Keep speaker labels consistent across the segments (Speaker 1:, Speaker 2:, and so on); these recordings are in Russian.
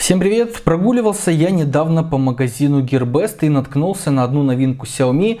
Speaker 1: Всем привет! Прогуливался я недавно по магазину Gearbest и наткнулся на одну новинку Xiaomi.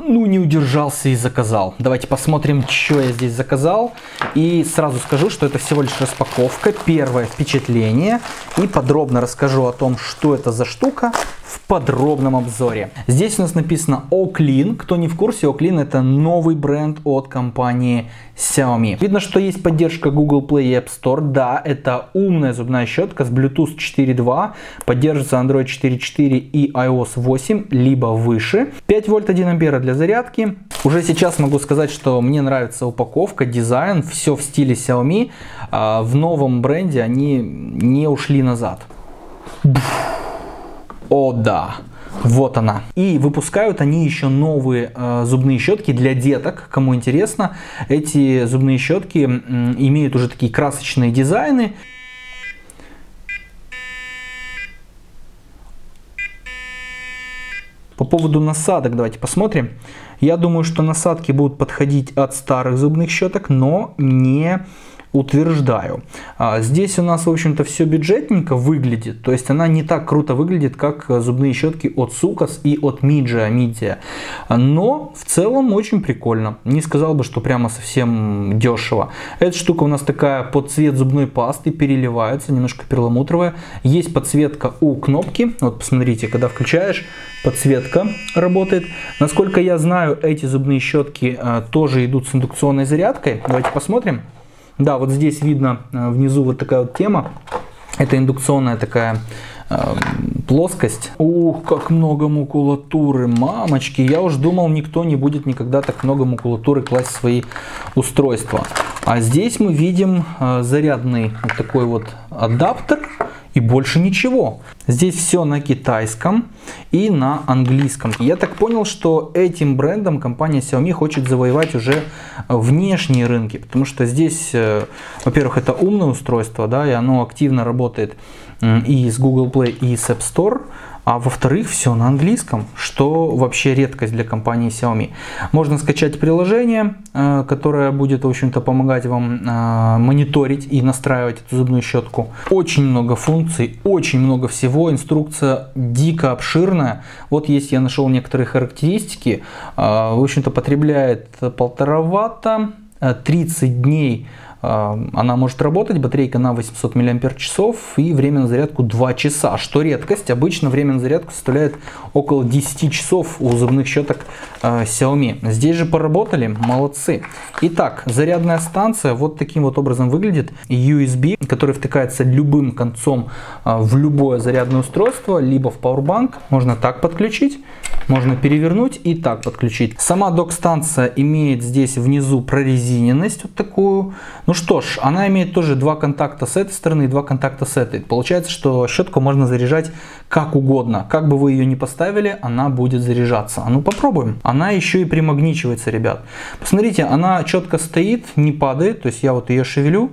Speaker 1: Ну, не удержался и заказал. Давайте посмотрим, что я здесь заказал. И сразу скажу, что это всего лишь распаковка, первое впечатление. И подробно расскажу о том, что это за штука в подробном обзоре. Здесь у нас написано Oclean. Кто не в курсе, Oclean это новый бренд от компании Xiaomi. Видно, что есть поддержка Google Play и App Store. Да, это умная зубная щетка с Bluetooth 4.2. Поддерживается Android 4.4 и iOS 8, либо выше. 5 вольт 1 ампера для зарядки. Уже сейчас могу сказать, что мне нравится упаковка, дизайн, все в стиле Xiaomi. А, в новом бренде они не ушли назад. О да, вот она. И выпускают они еще новые э, зубные щетки для деток. Кому интересно, эти зубные щетки э, имеют уже такие красочные дизайны. По поводу насадок давайте посмотрим. Я думаю, что насадки будут подходить от старых зубных щеток, но не утверждаю. А, здесь у нас, в общем-то, все бюджетненько выглядит, то есть она не так круто выглядит, как зубные щетки от Сукас и от Midja Media. Но в целом очень прикольно. Не сказал бы, что прямо совсем дешево. Эта штука у нас такая под цвет зубной пасты, переливается, немножко перламутровая. Есть подсветка у кнопки. Вот посмотрите, когда включаешь, подсветка работает. Насколько я знаю, эти зубные щетки а, тоже идут с индукционной зарядкой. Давайте посмотрим. Да, вот здесь видно э, внизу вот такая вот тема. Это индукционная такая э, плоскость. Ух, как много макулатуры, мамочки. Я уж думал, никто не будет никогда так много макулатуры класть в свои устройства. А здесь мы видим э, зарядный вот такой вот адаптер и больше ничего. Здесь все на китайском и на английском. Я так понял, что этим брендом компания Xiaomi хочет завоевать уже внешние рынки, потому что здесь, э, во-первых, это умное устройство, да, и оно активно работает и с Google Play, и с App Store а во-вторых, все на английском, что вообще редкость для компании Xiaomi. Можно скачать приложение, э, которое будет, в общем-то, помогать вам э, мониторить и настраивать эту зубную щетку. Очень много функций, очень много всего, инструкция дико обширная. Вот есть, я нашел некоторые характеристики, э, в общем-то, потребляет полтора ватта, 30 дней она может работать, батарейка на 800 мАч и время на зарядку 2 часа, что редкость. Обычно время на зарядку составляет около 10 часов у зубных щеток э, Xiaomi. Здесь же поработали, молодцы. Итак, зарядная станция вот таким вот образом выглядит. USB, который втыкается любым концом э, в любое зарядное устройство, либо в Powerbank. Можно так подключить, можно перевернуть и так подключить. Сама док-станция имеет здесь внизу прорезиненность вот такую. Ну что ж, она имеет тоже два контакта с этой стороны и два контакта с этой. Получается, что щетку можно заряжать как угодно. Как бы вы ее ни поставили, она будет заряжаться. А ну попробуем. Она еще и примагничивается, ребят. Посмотрите, она четко стоит, не падает. То есть я вот ее шевелю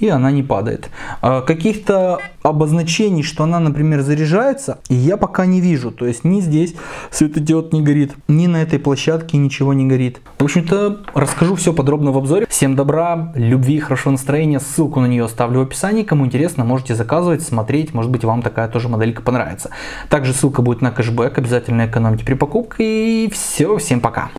Speaker 1: и она не падает. А каких-то обозначений, что она, например, заряжается, я пока не вижу. То есть ни здесь светодиод не горит, ни на этой площадке ничего не горит. В общем-то, расскажу все подробно в обзоре. Всем добра, любви, хорошего настроения. Ссылку на нее оставлю в описании. Кому интересно, можете заказывать, смотреть. Может быть, вам такая тоже моделька понравится. Также ссылка будет на кэшбэк. Обязательно экономьте при покупке. И все, всем пока.